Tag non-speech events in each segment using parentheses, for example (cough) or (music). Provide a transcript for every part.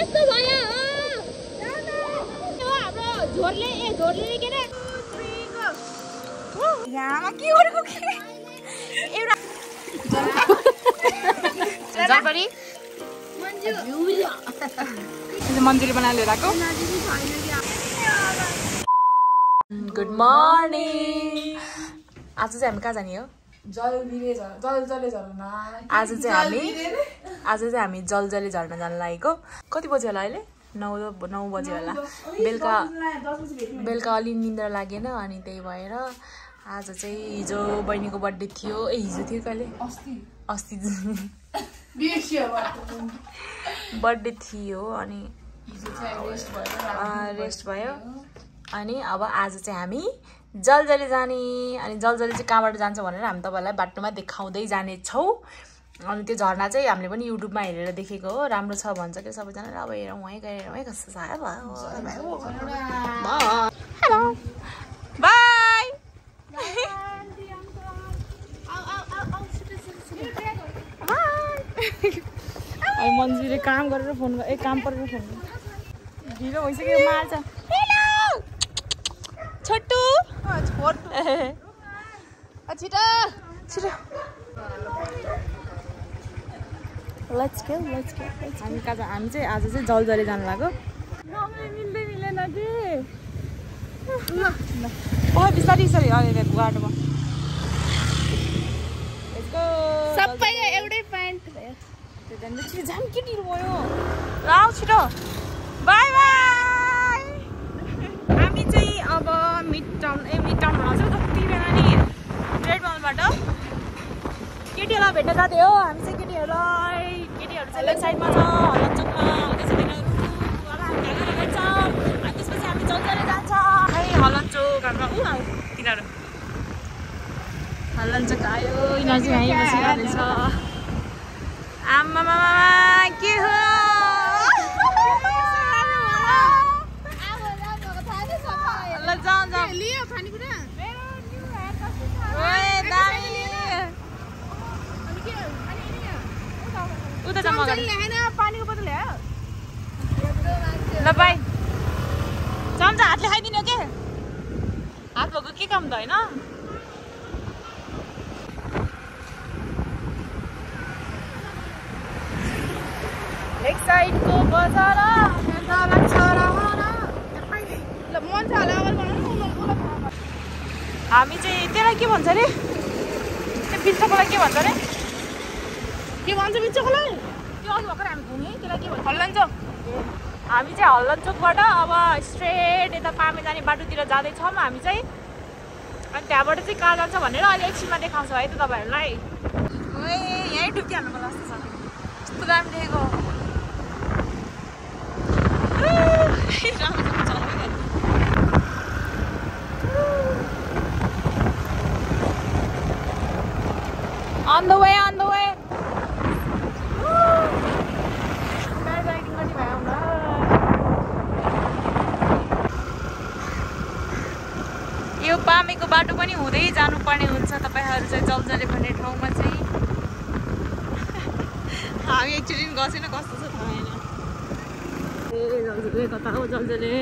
यस्तो भयो ए के मन्दिर बनाएर लिएर आएको गुड मर्निङ आज चाहिँ हामी कहाँ जाने हो? आज चाहिँ हामी आज चाहिँ हामी जल जले झर्न जान लागेको। कति बजी होला अहिले? नौ नौ बजी होला। बेलुका बेलुका अलि निन्द्रा लागेन अनि त्यही भएर आज चाहिँ हिजो बहिनीको बर्थडे थियो। ए हिजो थियो कहिले? अस्ति। अस्ति। बर्थडे थियो अनि रेस्ट भयो। अनि अब आज चाहिँ हामी जलजली जाने अनि जलजली चाहिँ कहाँबाट जान्छ भनेर हामी तपाईँहरूलाई बाटोमा देखाउँदै जानेछौँ। अनि त्यो झर्ना चाहिँ हामीले पनि युट्युबमा हेरेर देखेको हो। राम्रो छ भन्छ क्या सबैजनाले? अब हेरौँ है गएर हेरौँ है कस्तो छ बाई। (laughs) मन्जीले काम गरेर फोन ए काम परेर फोन ढिलो भइसक्यो मार्छ। छोटु। (laughs) छिटो। छिटो। लेट्स गो लेट्स गो हामी कहाँ जा- हामी चाहिँ आज चाहिँ जलजले जानु लाग्यो। मिल्दै मिलेन कि? ओ बिस्तारै बिस्तारै। अहिले बाटोमा. सबैको एउटै प्यान्ट। भयो त्यो झन् छिटो झन् के ढिलो भयो। ल छिटो। Bye bye. हामी चाहिँ अब मिड टाउन ए मिड टाउन भन्छ जति बेला नि ट्रेड मलबाट केटीहरूलाई भेट्न जाँदै हो। हामी चाहिँ केटीहरूलाई केटीहरू चाहिँ लेफ्ट साइडमा छ हलचोकमा त्यसै तिनीहरू त्यसपछि हामी चौधरी जान्छ। खै हलचोक हाम्रो ऊ तिनीहरू। हलचोक आयो। यिनीहरू चाहिँ छ आमामा के हो? जाउँ जाउँ लियो खानेकुरा। ओए दामी। उता जाउँ पानीको बोतल ल्यायो। ल बाई। चम्चा हातले खाइदिने के? हात भएको के काम त होइन? एक साइडको बजार ल मन छ होला अगाडि बनाउनु न, उसलाई- उसलाई थाहा भयो। हामी चाहिँ त्यसलाई के भन्छ अरे त्यो बिचकोलाई के भन्छ अरे के भन्छ बिचकोलाई त्यो अघि भर्खर हामी घुम्यौँ त्यसलाई के भन्छ? हल्लन्चोक हामी चाहिँ हल्लन्चोकबाट अब स्ट्रेट यता पामे जाने बाटोतिर जाँदैछौँ हामी चाहिँ। अनि त्यहाँबाट चाहिँ कहाँ जान्छ भनेर अहिले एकछिनमा देखाउँछ है त तपाईँहरूलाई। यहीँ ढुकिहाल्नु पर्ला जस्तो छ। कस्तो दामी देखेको। (laughs) राम्रो On the way, on the way. यो पामेको बाटो पनि हुँदै जानुपर्ने हुन्छ। तपाईँहरू चाहिँ जलजले भन्ने ठाउँमा चाहिँ। हामी एकचोटि गएको कस्तो छ थाहा छैन। ए कता हो जलजले?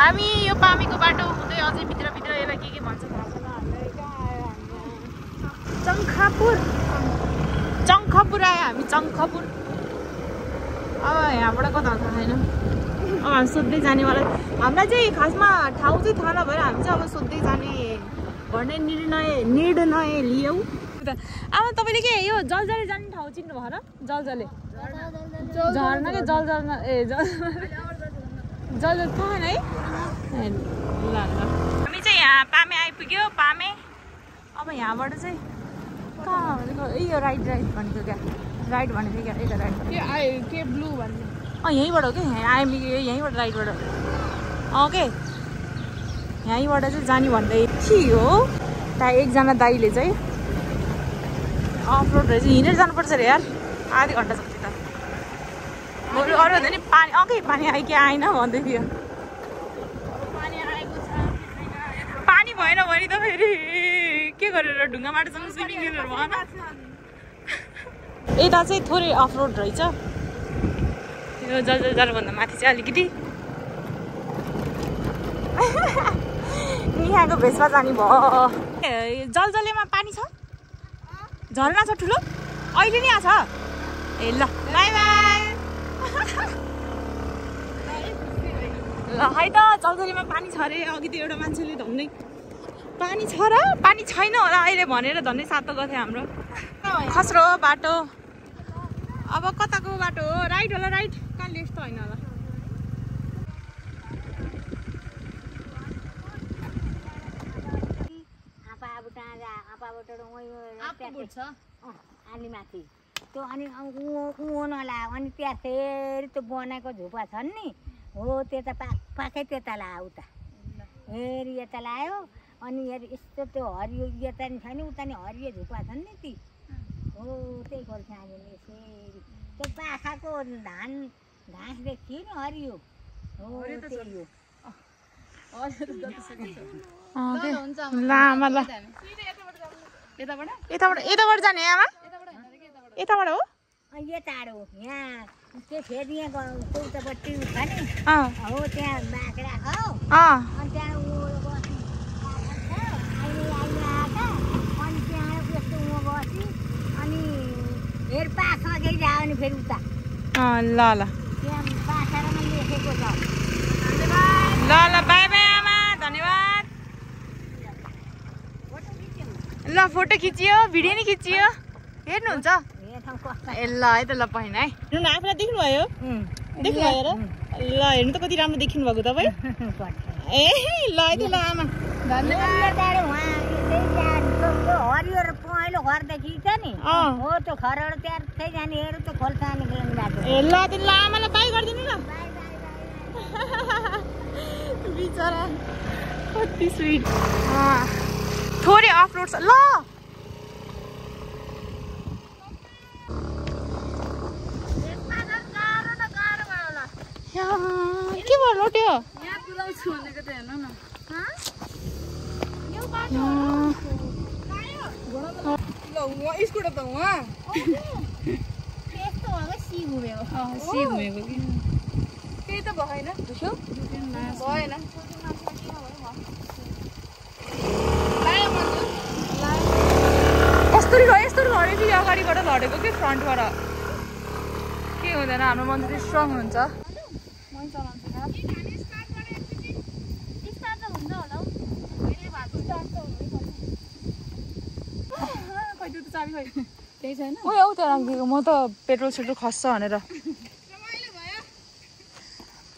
हामी यो पामेको बाटो हुँदै अझै भित्रभित्र यसलाई के के भन्छ थाहा छैन हामीलाई कहाँ आयो हामी चङ्खापुर चङ्खापुर आयो हामी चङ्खापुर अब यहाँबाट कता थाहा छैन अब हामी सोध्दै जानेवाला हामीलाई चाहिँ खासमा ठाउँ चाहिँ थाहा नभएर हामी चाहिँ अब सोध्दै जाने भन्ने निर्णय निर्णय लियौँ अब तपाईँले के यो जलजले जाने ठाउँ चिन्नु भयो र जलजले झर्ना के जल जल ए जल जल थाहा है ल हामी चाहिँ यहाँ पामे आइपुग्यो पामे अब यहाँबाट चाहिँ कहाँ यो राइट राइट भनेको क्या राइट भनेको क्या यता राइट के आयो के ब्लू भन्ने अँ यहीँबाट हो कि यहाँ आइएम यहीँबाट राइटबाट अँ के यहीँबाट चाहिँ जाने भन्दै थियो त्यहाँ एकजना दाईले चाहिँ अफ रोड रहेछ हिँडेर जानुपर्छ अरे यार। आधी घन्टा जति त अरू भन्दा नि पानी अँ के पानी आयो कि आएन भन्दै थियो पानी आएको छ पानी भएन भने त फेरि के गरेर ढुङ्गा माटोसँग स्विमिङ भएन? यता चाहिँ थोरै अफ रोड रहेछ यो जलजलजारभन्दा माथि चाहिँ अलिकति। यहाँको भेषमा जाने भयो। जलजलेमा पानी छ? झरना छ ठुलो? अहिले नि आछ? ए ल बाई बाई। ल है त जलजलीमा पानी छ अरे अघि त एउटा मान्छेले धन्दै पानी छ र? पानी छैन होला। अहिले भनेर धन्दै सातो गर्थ्यो हाम्रो। खस्रो बाटो। अब कताको बाटो हो? राइट होला राइट। कहाँ लेफ्ट त होइन होला? अनि माथि। त्यो अनि उँभो नला। अनि त्यहाँ फेरि त्यो बनाएको झुपा छन् नि। हो त्यता पाक पाकै त्यता लायो उता। फेरि यता लायो। अनि हेरि यस्तो त्यो हरियो यता नि छ नि उता नि हरियो झुपा छन् नि ती। हो त्यही खोल्छ हामीले फेरि त्यो पाखाको धान घाँस देखियो नि हरियो। हो त्यही हो। लामा ल यताबाट? यताबाट यताबाट जाने आमा? यताबाट हो? अनि यो टाढो यहाँ त्यो फेरि यहाँ ग- त्यो उतापट्टि छ नि। अँ। हो त्यहाँ बाख्रा हो। अँ। अनि त्यहाँ उ बसी बाख्रा छ अहिले अहिले आएका अनि त्यहाँ यस्तो उ बसी अनि फेरि पाखा केही जायो भने फेरि उता। अँ ल ल। ल ल बाई बाई आमा धन्यवाद। फोटो खिच्यौँ ल फोटो खिचियो भिडियो नि खिचियो। हेर्नुहुन्छ? ए ल है त ल पहिना है। हेर्नु न आफूलाई देख्नुभयो? देख्नुभयो र? ल हेर्नु त कति राम्रो देखिनु भएको तपाईँ (laughs) ए ल है त ल आमा। हरियो र पहेँलो घरदेखि छ नि अँ हो त्यो घरबाट त्यहाँ त्यही जानेहरू त्यो खोल्सा निक्लिनु बाटो ए ल त ल आमालाई बाई गरिदिनु न बाई बाई बाई बिचरा कति स्विट थोरै अफ रोड छ ल के भयो लोट्यो यहाँ पुऱ्याउँछु भनेको त हेर्नु न यहाँ, ल उहाँ स्कुटर त कि त भएन भएन यस्तो लड्यो फेरि अगाडिबाट लडेको कि फ्रन्टबाट के हुँदैन हाम्रो चाहिँ स्ट्रङ हुन्छ त्यही छैन (laughs) ओ त म त पेट्रोल सेट्रोल खस्छ भनेर।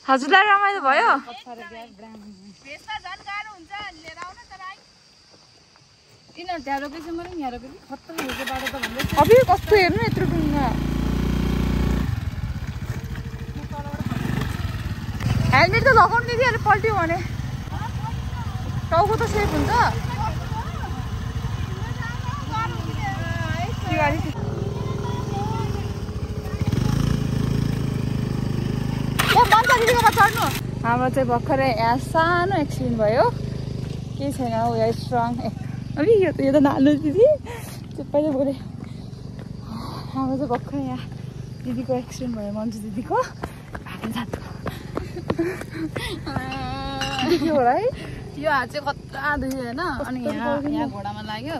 हजुरलाई रमाइलो भयो? अबि कस्तो हेर्नु यत्रो डुङ्गा हेलमेट त लगाउनु दिदी अहिले पल्ट्यो भने। टाउको त सेफ हुन्छ त्यो अलिक- ओ मन्त्र दिदीकोमा चढ्नु हाम्रो चाहिँ भर्खरै यहाँ सानो एक्सिडेन्ट भयो केही छैन ऊ यहाँ स्ट्रङ अबि यो त यो त नालो दिदी। चुप्पैले बोले। हाम्रो चाहिँ भर्खर यहाँ दिदीको एक्सिडेन्ट भयो मन्जु दिदीको। होला है। यो हात चाहिँ खतरा दुख्यो होइन। अनि यहाँ यहाँ घोडामा लाग्यो।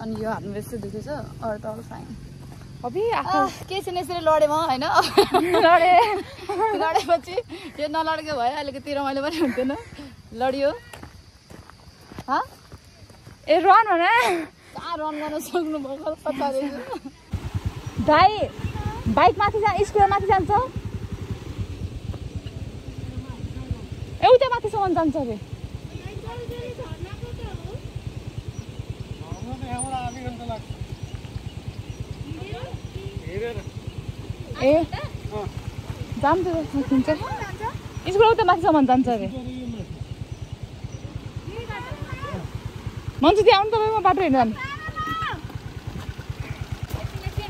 अनि यो हातमा यस्तो दुखेछ। अरू त अरू फाइन अबि आफू केही छैन यसरी लडेँ म होइन? लडे। लडेपछि यो नलडेको भए अलिकति रमाइलो पनि हुन्थेन। लडियो। हँ? ए रन भने कहाँ रन गर्न सक्नु भयो पछाडि? भाइ बाइक माथि जा स्कुटर माथि जान्छ? एउटा माथिसम्म जान्छ अरे ए जान्छ हुन्छ स्कुल उता माथिसम्म जान्छ अरे मन्चु त्यहाँ आउनु तपाईँमा बाटो हेर्नु जानु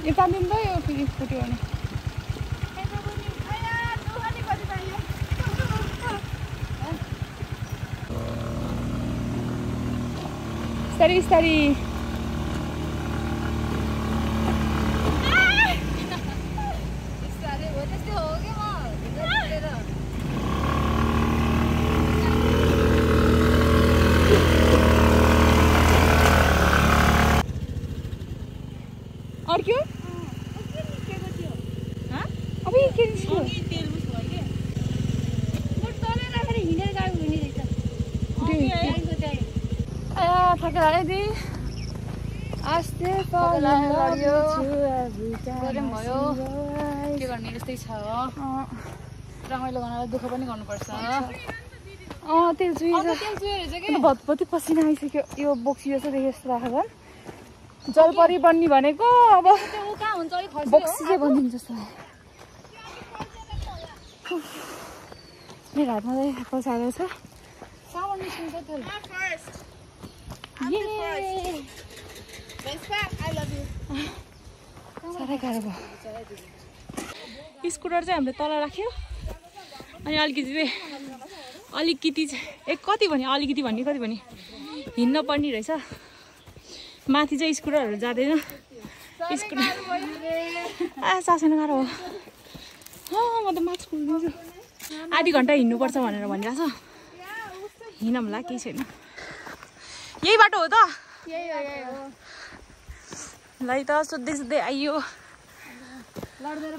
यता दिनु त यो फेरि बिस्तारी ठ्याक्कै लाग्यो आस्ते लड्यो गरे पनि भयो के गर्ने यस्तै छ रमाइलो गर्नलाई दुःख पनि गर्नुपर्छ। अँ। तेल अब चुहिन्छ तेल चुहियो रहेछ कि? अन्त भतभती पसिना आइसक्यो। यो बोक्सी जस्तो देखेँ जस्तो झन् जलपरी बन्ने भनेको अब। बक्सी चाहिँ बनिन्छ जस्तो मेरो हातमा चाहिँ पसाएको छ। सामान निस्किन्छ तेल साह्रै गाह्रो भयो। स्कुटर चाहिँ हामीले तल राख्यो। अनि अलिकति चाहिँ अलिकति ए कति भने अलिकति भन्ने कति भने हिँड्न पर्ने रहेछ। माथि चाहिँ स्कुटरहरू जाँदैन। स्कुटर। आ सासेन गाह्रो हो। म त माथि पुग्दिन्छु आधी घन्टा हिँड्नुपर्छ भनेर भनिरहेछ हिँडौँ होला केही छैन। यही बाटो हो त? ल त सोध्दै सोध्दै आइयो। लड्दै र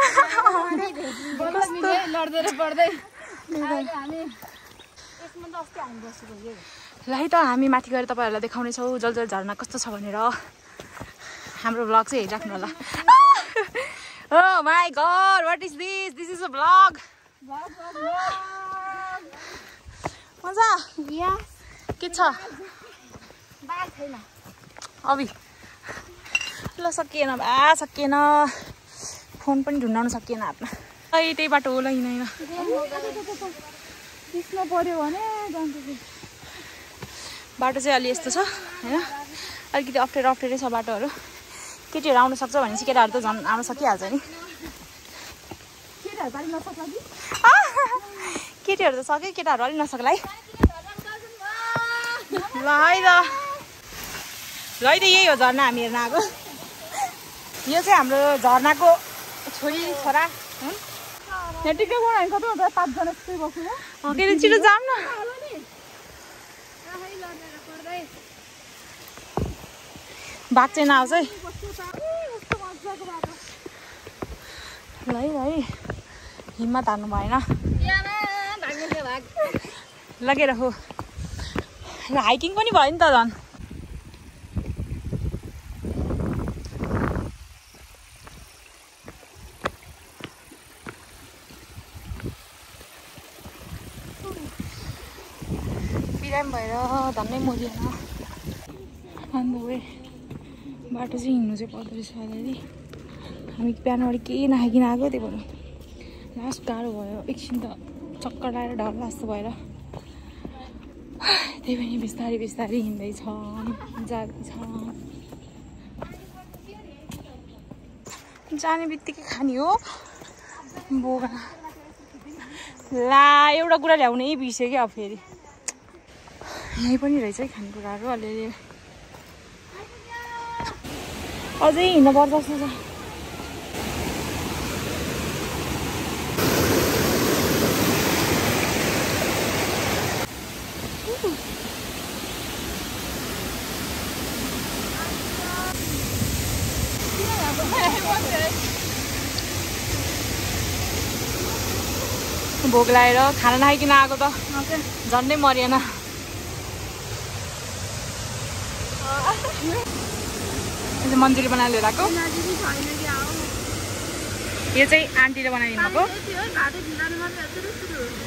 (laughs) ल त हामी माथि गएर तपाईँहरूलाई देखाउनेछौँ जलजल झरना कस्तो छ भनेर। हाम्रो भ्लग चाहिँ हेरिराख्नु होला। हो my god what is this this is a vlog मजा? के छ? अभि। ल सकिएन भा सकिएन। फोन पनि ढुन्डाउनु सकिएन हातमा। खै त्यही बाटो हो ल हिँड पऱ्यो भने जान्छ। बाटो चाहिँ अलि यस्तो छ होइन? अलिकति अप्ठ्यारो अप्ठ्यारै छ बाटोहरू। केटीहरू आउनु सक्छ भनेपछि केटाहरू त झन् आउनु सकिहाल्छ नि। केटीहरू त (laughs) सक्यो केटाहरू अलिक नसक्ला है। ल है त ल। है त यही हो झर्ना हामी हेर्न आएको। यो चाहिँ हाम्रो झर्नाको छोरी छोरा हुन् यहाँ टिकै बनायो भने कति पाँचजना जस्तै बस्नु के अरे छिटो जाऊँ न भाग चाहिँ नआओस् है ल है भाइ हिम्मत हार्नु भएन लगेर हो र हाइकिङ पनि भयो नि त झन् भएर धन्नै मरिएन अन्त बाटो चाहिँ हिँड्नु चाहिँ पर्दो रहेछ अलिअलि। हामी बिहानबाट केही नखाइकन आएको त्यही भएर लास्ट गाह्रो भयो। एकछिन त चक्कर लगाएर डर जस्तो भएर। त्यही पनि बिस्तारै बिस्तारै हिँड्दैछौँ जाँदैछौँ। जाने बित्तिकै खाने हो। बोगा ला एउटा कुरा ल्याउनै बिर्स्यो क्या फेरि। यहीँ पनि रहेछ है खानेकुराहरू अलिअलि। अझै हिँड्नुपर्छ जस्तो छ भोक लागेर खाना नखाइकन आएको त। झन्डै मरिएन। यो चाहिँ मन्दिर बनाएर लिएर आएको यो चाहिँ आन्टीले बनाइदिनु भएको।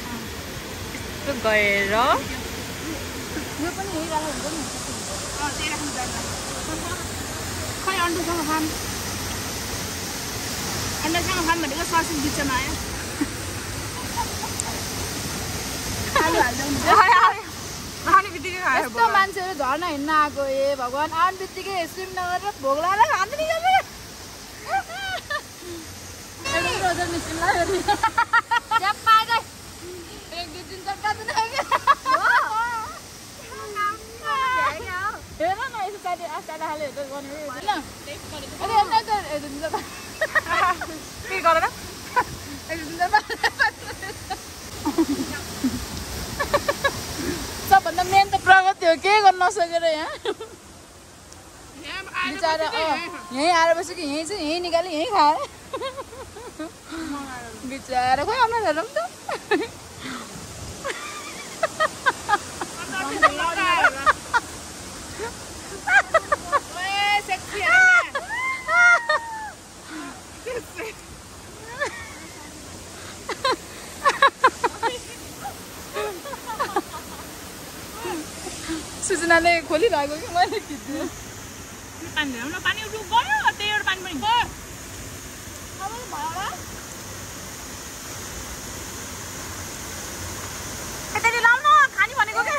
यस्तो गएर। खै अन्डासँग खान अन्डासँग खान भनेको ससिस बिचमा आयो। (laughs) आलु हाल्दा हुन्छ। यस्तो मान्छेहरू झर्ना हिँड्न आएको ए भगवान्। आउने बित्तिकै स्विम नगरेर भोग लगाएर आइगयो। हेर न यसो साथी हेरेर गर्ने होइन अरे हेर्न त एक दुई तिन चार पाँच के गरेर एक दुई तिन चार पाँच सबभन्दा मेन त प्रगति हो के गर्न नसकेर यहाँ। बिचरा अँ, यहीँ। आएर बस्यो कि यहीँ चाहिँ यहीँ निकाल्यो यहीँ खाएर। बिचरा खोइ अनुहार हेरौँ त मुनाले खोलिरहेको कि मैले खिच्नु पानी न पानी उठु गयो त्यही एउटा पानी पनि यतानिर लाउनु खाने भनेको के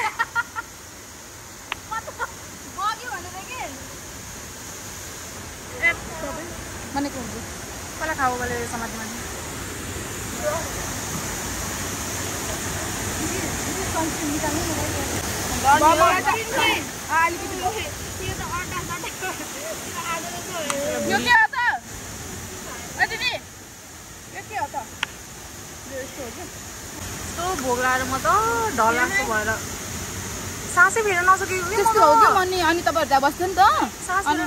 भनेको हुन्छ पहिला खाऊ बोले समाज मान्छे यो के हो त दिदी यो के हो त यस्तो भोग लगाएर म त लाग्छ भएर सासै फेर्न नसकेको त्यस्तो हो अनि अनि तपाईँहरू त्यहाँ बस्छ नि त सास आएर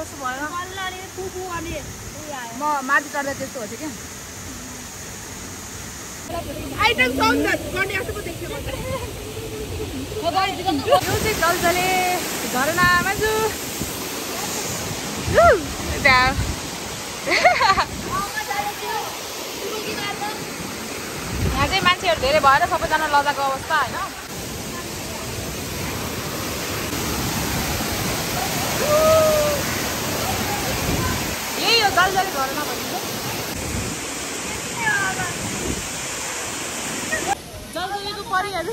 जस्तो भयो म माथि त्यस्तो हुन्छ क्या यो चाहिँ मान्छु त्यहाँ यहाँ चाहिँ मान्छेहरू धेरै भएर सबैजना लजाको अवस्था होइन यही हो जलजले झरना भनेको जलजलेको परिहरू।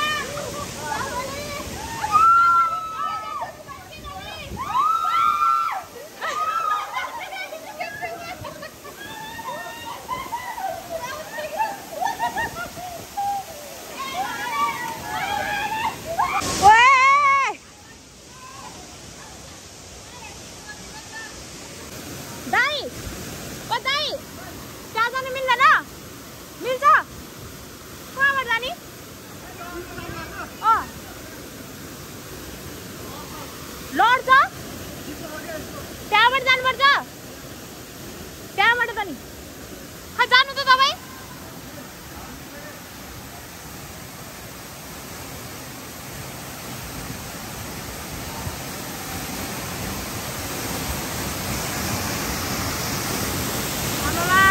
दाई (laughs) ओ दाई त्यहाँ जानु मिल्दैन मिल्छ कहाँबाट जाने अँ लड्छ त्यहाँबाट जानुपर्छ त्यहाँबाट त नि खै जानु त तपाईँ भन्नुहोला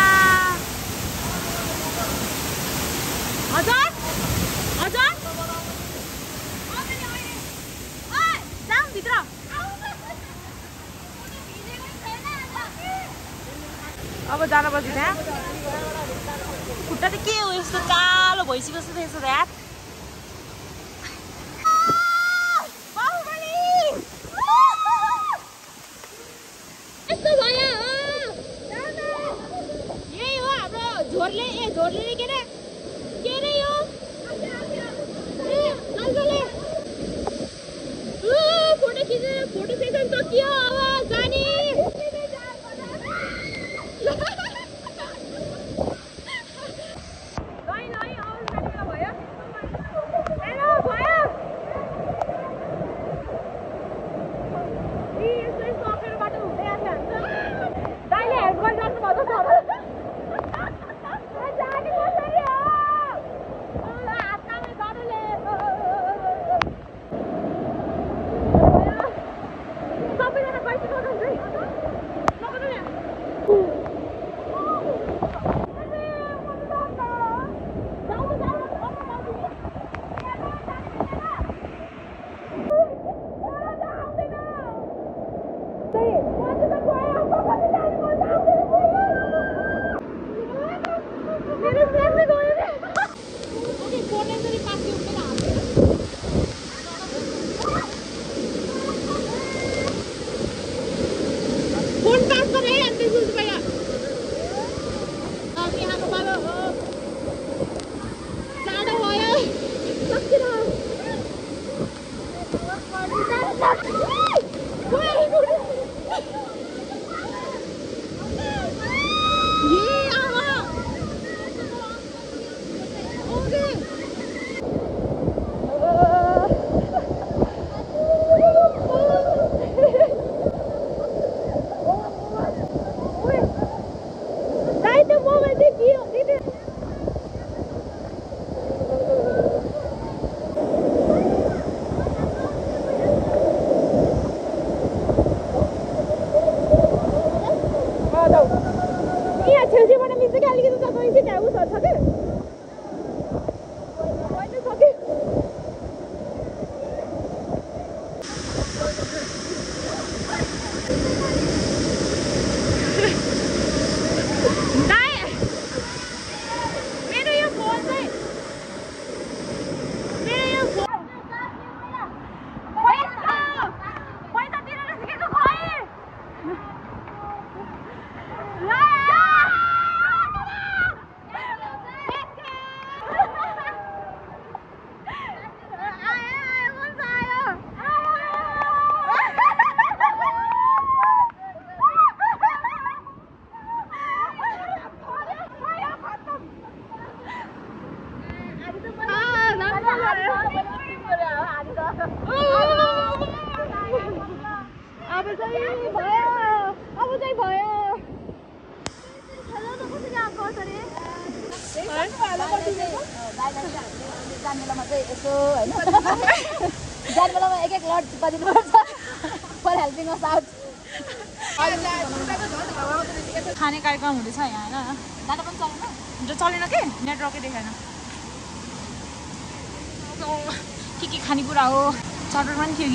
हजुर हजुर ओइ, जाऊँ भित्र अब जान पर्छ त्यहाँ खुट्टा त के हो यस्तो कालो भइसक्यो जस्तो रहेछ त यार।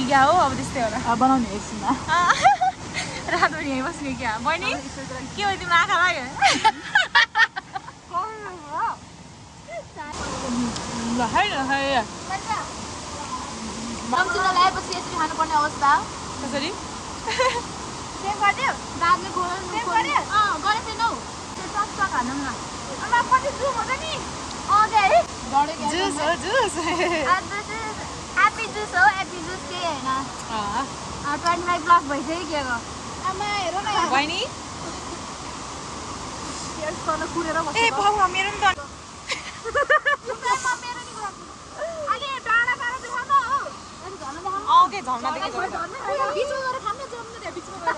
क्या हो अब त्यस्तै होला अब बनाउने एकछिनमा। (laughs) रातो यहीँ बस्ने क्या। बहिनी के हो तिम्रो आँखा लाग्यो ल है ल है कम्तीमा ल्याएपछि यसरी खानुपर्ने अवस्था। कसरी? सेभ गरिदियो दादले खोल्नु सेभ गर्यो अँ गरेको छैनौ त्यो टक्क खानु न अब पछि जुम हुन्छ नि। अँ क्या है डढेको जुस हो जुस। (laughs) जुस हो ह्याप्पी जुस केही होइन? ट्वेन्टी फाइभ प्लस भइसक्यो आमा हेर न। बहिनी। कुरेर ए मेरो नि त। (laughs) देखेको बिचमा गएर खानु न जम्नु त्यहाँ बिचमा गएर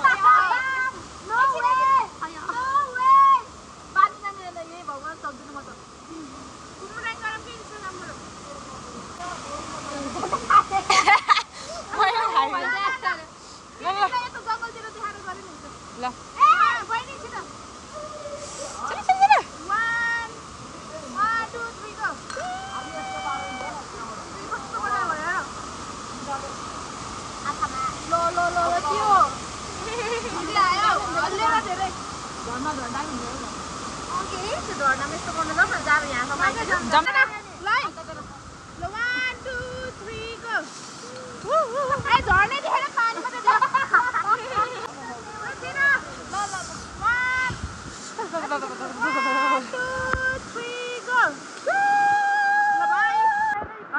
No way! No way! पानी जाने यही भगवान् सक्दैन म त कुमुराङ गएर फेरि छ राम्रो मैले खाएको यस्तो जङ्गलतिर देखाएर गरे नि हुन्छ ल ए बहिनी छिटो चल चल चल one one two three go कस्तो मजा भयो ल ल ल ल के हो के आयो हल्लिएर धेरै घरमा झर्दा पनि हुन्छ ओके त्यो झर्नामा यस्तो गर्नु ल न जाडो यहाँसम्म जम ल ल वान टू थ्री गो ए झर्ने देखेर पानी मात्रै जा ल ल ल वान टू थ्री गो ल बाई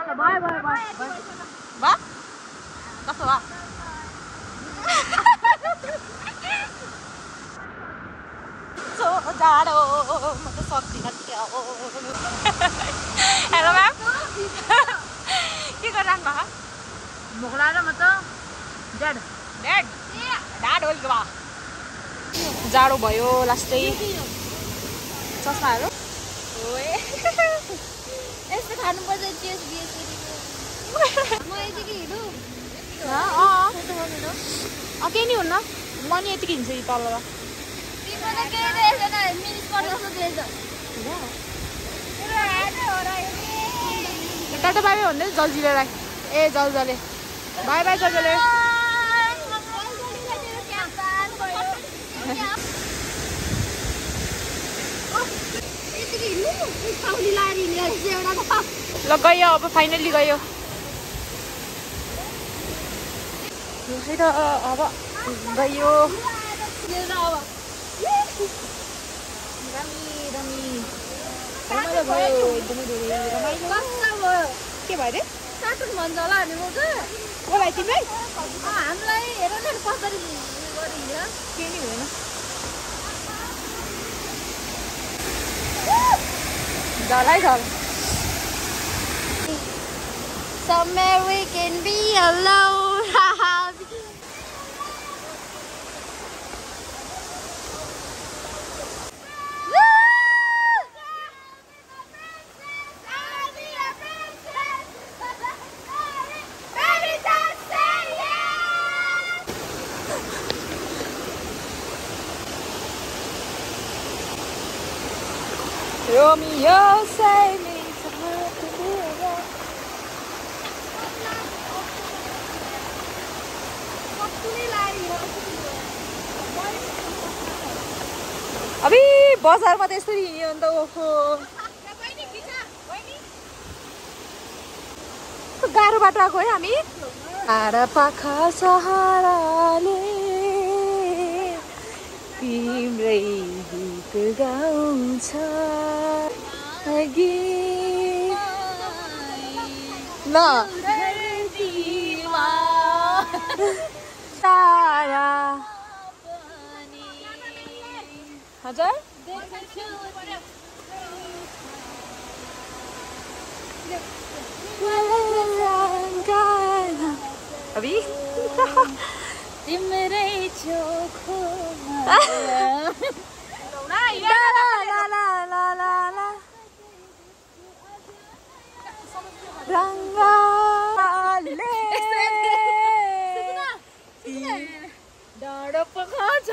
ल बाई बाई बाई वा कस्तो वा सो जाडो म त सक्दिनँ क्या हेलो म्याम के गरिरहनु भएको भोक लागेर म त डेड ड्याड ड्याड हो वा जाडो भयो लास्टै चस्माहरू यस्तो खानुपर्छ बिएस म यतिकै हिँडु अँ अँ केही नि हुन्न म नि यतिकै हिँड्छु तल टाटा बाई भन्दै जलजिलेलाई ए जलजले बाई बाई जलजले ल गयो अब फाइनल्ली गयो। त अब गयो। के भयो भन्छ होला हामी हामीलाई हेर न कसरी केही झल झल Somewhere we can be. (laughs) Romeo, say me. अबि बजारमा त यस्तरी हिँड्यो भने त ओहो गाह्रो बाटो आएको है हामी सहाराले तिम्रै गीत गाउँछ। अघि ल। तारा। हजुर। अभी? (laughs) तिम्रै चोखो (laughs) ला ला ला ला ला ला रङ्गले डाँडो पखाउँछ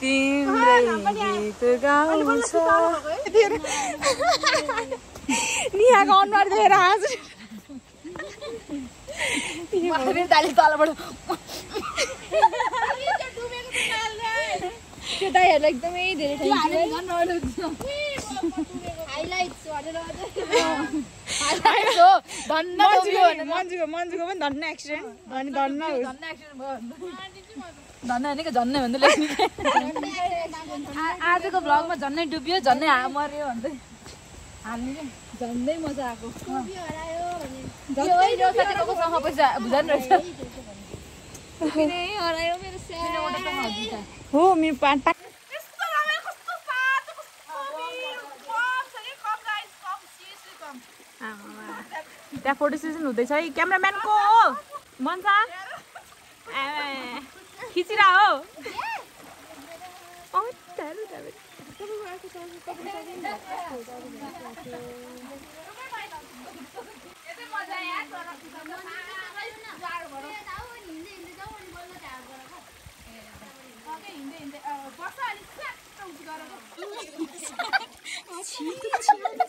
तिम्रै गीत गाउँछ निहाको अनुहार दाली तलबाट त्यो दाईहरूलाई एकदमै धेरै मन्जुको पनि धन्न एक्सिडेन्ट अनि धन्न होस्। झन्नै होइन कि झन्नै भन्दै लेख्ने आ- आजको भ्लगमा झन्नै डुब्यो झन्नै हा मऱ्यो भन्दै हाल्ने झन्दै मजा आएको हो मेरो पाँच त्यहाँ फोटो सेसन हुँदैछ है क्यामराम्यानको हो मन्सा खिचिरा हो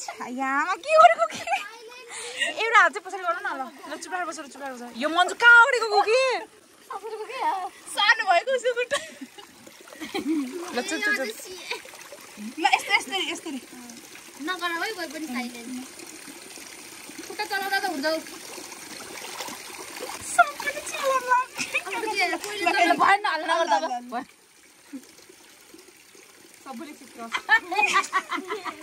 छायामा के गरेको के एउटा हात चाहिँ पछाडि गर न ल ल चुपाएर बसेर चुपाएर बसेर यो मन्जु कहाँ अडेको गयो कि सानो भएको उसको खुट्टा ल चुप चुप ल यस्तो। यस्तरी यस्तरी नगर है कोही पनि साइलेन्ट। चलाउँदा त हुँदैन भएन। सबैले चित्र।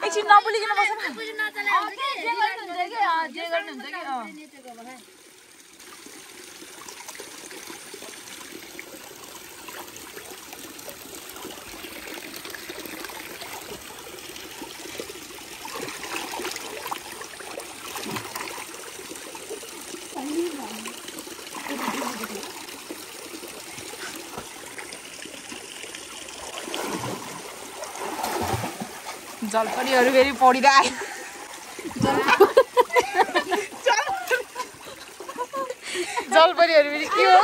एकछिन नबोलिकन बस। न अँ, जे गर्नुहुन्छ कि? जे गर्नुहुन्छ कि अँ। जलपरीहरू फेरि पढिरहेको जलपरीहरू फेरि के हो?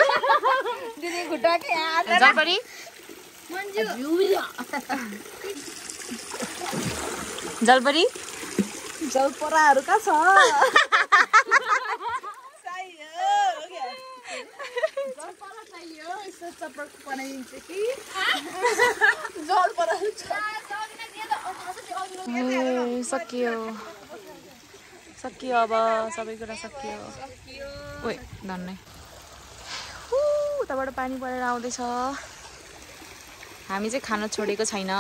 जलपरी? जलपरी? जलपराहरू कहाँ छ? सकियो अब सबै कुरा सकियो। ओए धन्नै उताबाट पानी परेर आउँदैछ। हामी चाहिँ खान छोडेको छैन।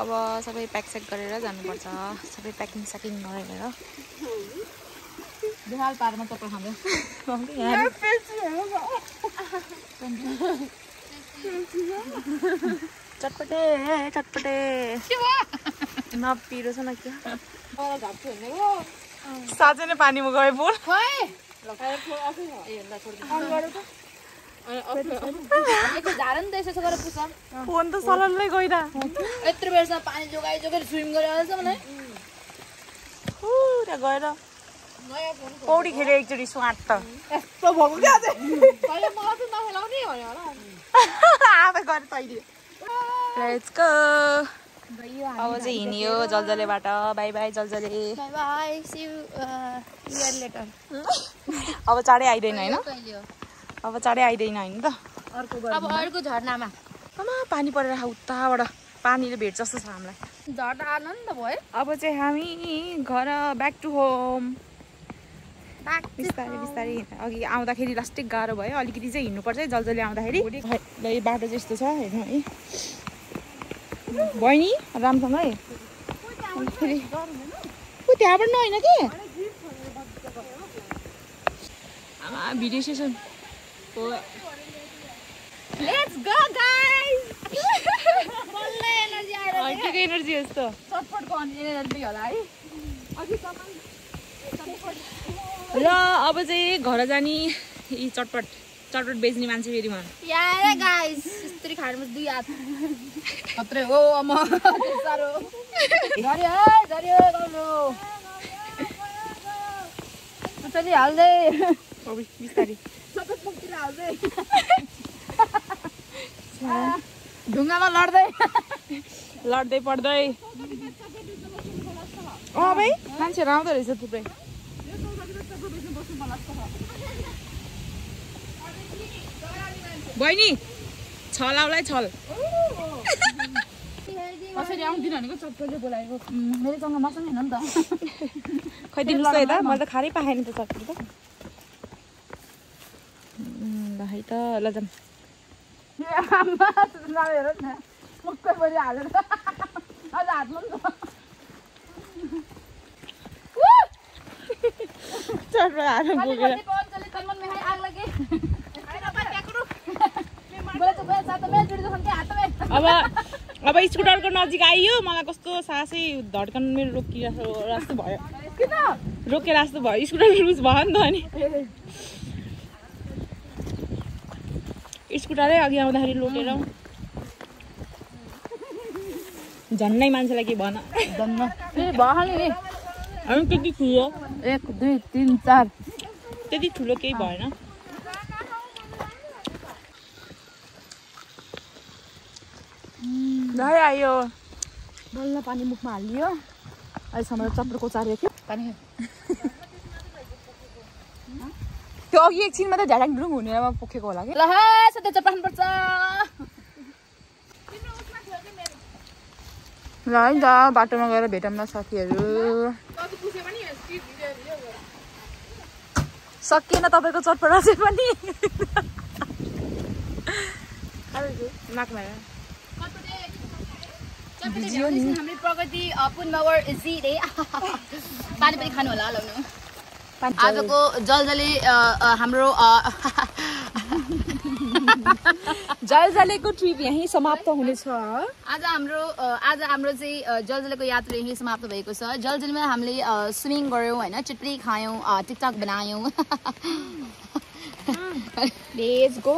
अब सबै प्याकस्याक गरेर जानुपर्छ। सबै प्याकिङ स्याकिङ गरेर बिहाल पारमा तपाईँ खाँदै चटपटे चटपटे। नपिरो छ न के साँच्चै नै पानीमा गयो बोल। नि फोन त सलल्लै गइरा यत्रो बेरसम्म पानी जोगाइ जोगाएर स्विम गरेर मलाई गएर पौडी खेल्यो एकचोटि स्वाट त। आधा तैले लेट्स गो अब चाहिँ हिँडियो जलजलेबाट। Bye bye Jaljale. Bye bye see you year later अब चाँडै आइँदैन होइन? अब चाँडै आइँदैन होइन त। अब अर्को झर्नामा। आमा पानी परेर उताबाट पानीले भेट जस्तो छ हामीलाई। झर्ना आनन्द भयो अब चाहिँ हामी घर ब्याक टु होम बिस्तारै बिस्तारै अघि आउँदाखेरि लास्टै गाह्रो भयो। अलिकति चाहिँ हिँड्नुपर्छ है जलजली आउँदाखेरि। बाटो चाहिँ यस्तो छ हेर्नु है। बहिनी राम्रोसँगै अनि फेरि ऊ त्यहाँबाट नहोइन के? आमा video session. Let's go guys अर्को एनर्जी जस्तो है र अब चाहिँ घर जाने यी चटपट। चटपट बेच्ने मान्छे फेरि मान यार गाइस दुई हात। खत्रै हो अम हाल्दै बिस्तारै। ढुङ्गामा लड्दै। लड्दै पढ्दै। अँ भाइ मान्छेहरू आउँदो रहेछ थुप्रै। बहिनी छल आउलाई छल। कसरी आउँदिन भनेको? चप्पलले बोलाएको। मेरोसँग मसँग होइन नि त। खै दिनुहोस् त मैले त खारै पाएन त चटपट त। ल है त ल जाऊँ हेर न मक्कै परि हालेर अझ हातमा पनि। चटपट हालेर आग लगे बोले तो गए साथ में जुड़ी तो के हाथ में अब अब स्कुटरको नजिक आइयो। मलाई कस्तो सासै धड्कन मेरो रोकिरहेको जस्तो भयो। रोकेर जस्तो भयो स्कुटर लुज भयो नि त अनि। स्कुटरै अघि आउँदाखेरि लोटेर। झन्नै मान्छेलाई के भन अनि त्यति ठुलो? एक दुई तिन चार। त्यति ठुलो केही भएन। भाइ आयो बल्ल पानी मुखमा हालियो अहिलेसम्म त चप्रो कोचारियो थियो पानी त्यो अघि एकछिनमा त झ्याडाङ ढुङ हुनेमा पोखेको होला कि ल ल है त बाटोमा गएर भेटौँ न साथीहरू सकिएन तपाईँको चटपटा चाहिँ पनि नाकमा हाम्रो प्रगति पुनमवर जी रे पानी पनि खानु होला लाउनु आजको जलजले हाम्रो जलजलेको ट्रिप यहीँ समाप्त हुनेछ आज हाम्रो आज हाम्रो चाहिँ जलजलेको यात्रा यहीँ समाप्त भएको छ जलजलेमा हामीले स्विमिङ गऱ्यौँ होइन चिप्री खायौँ टिकटक बनायौँ लेट्स गो